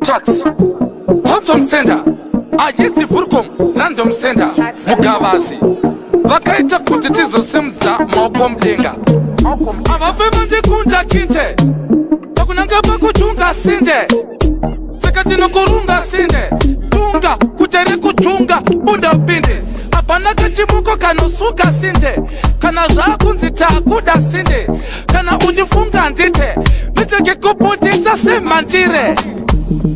tax topton center hajisi vurcom random center mugavazi vakaita kuti tizosimudza maoko mudenga havafe vandikunda kinte pakunanga pakutunga sinde saka tinokurunga sinde tunga kutere kutunga bunda upindi hapana kachimoko kanosuka sinde kana zvaakunzi takuda sinde kana uchifunga ndite nditekekuputisa semandire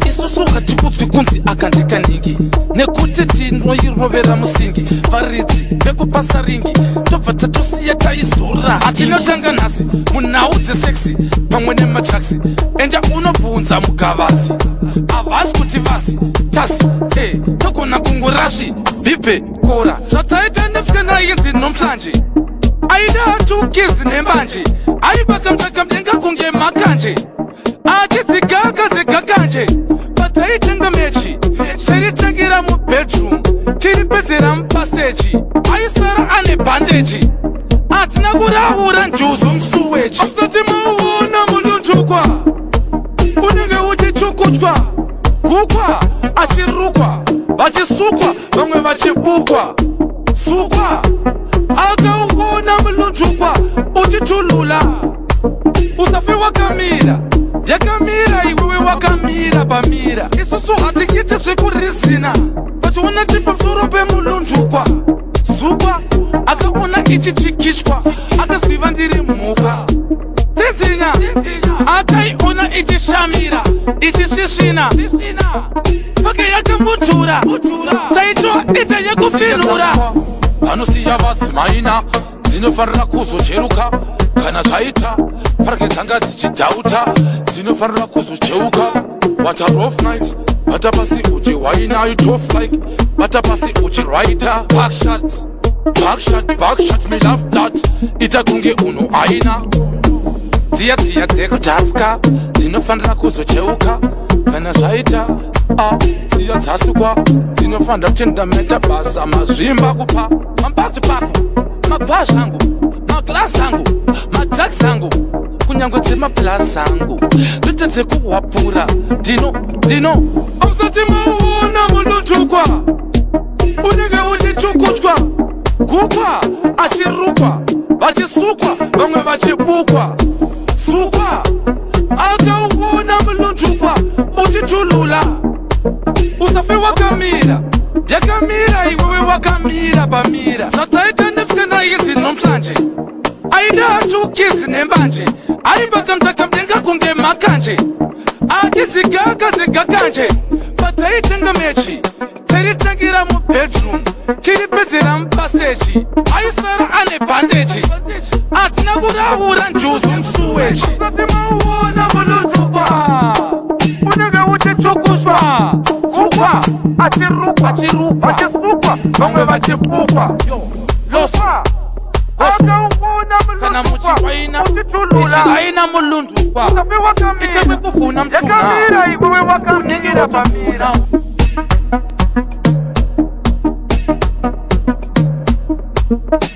isusu hatikudzwi kunzi akandikaningi nekuti tinoirovera musingi varidzi vekupasaringi tobva tatosiya taizora hatinotanga nhasi munhau dzeseksi pamwe nemadraksi enda unobvunza mugavazi havasi kuti vasi tasi e eh, togona kungorazvi bhibhe kora zvataita nemsikana ainzi nomhlanje aida hatukizi nembanje aivakamutsvaga mudenga kunge makanje atidzigaka dzegakanje aitenga mechi chiritsvakira mubedrum chiri pedzera mupaseji aisara ane bhandeji hatina kuraura njuzo musuwechi usati mauona munhutukwa unenge uchichukutywa kukwa achirukwa vachisukwa vamwe vachibukwa sukwa akauona munhutukwa uchitulula usafe wakamira yakamira bamira bamira isusu hatikiti zvekurizina pationa tipamusoro pemulunjukwa zukwa akaona ichichikitywa akaziva ndiri mhuka tsinzinya akaiona ichishamira ichisvisvina pake yachambutura taitwa ita yekufinura vanosiya vazimaina dzinofanira kuzocheruka kana zvaita pfarge dzanga dzichidhauta zinofanira kuzocheuka bata rof night bata pasi uchi wainayo tof like bata pasi uchi raita pakshat pakshat pakshat milaf dat ita kunge uno aina dziya dziya dzekutafuka dzinofanira kuzocheuka kana zvaita a dziya dzasukwa dzinofanira kuchendameta basa mazvimba kupa mambazvi pako magwazvangu maglasi angu madraks angu kunyangwe dzemapulasi angu ndotadze kuhwapura dino dino ausati mauona munotukwa unenge uchitukutywa kukwa achirukwa vachisukwa vamwe vachibukwa sukwa akauona munotukwa uchitulula usafe wakamira yakamira iwewe wakamira pamira zvataita nefukana idzi nomhlanje aida atukizi nembanje aimbakamzakabenga kunge makanje ati dzigakadzigakanje pataitenga mechi teritangira mubedroom tiripedzera mupaseji aisara ane bhandeji atina kuraura njuzu musuwechi ona munotukwa unenge uchitukuzwa kukwa achirukwa achirukwa vamwe vachipukwa loswa ayina mulundu kwaitekwekufuna mtunaunengeaa Thank you.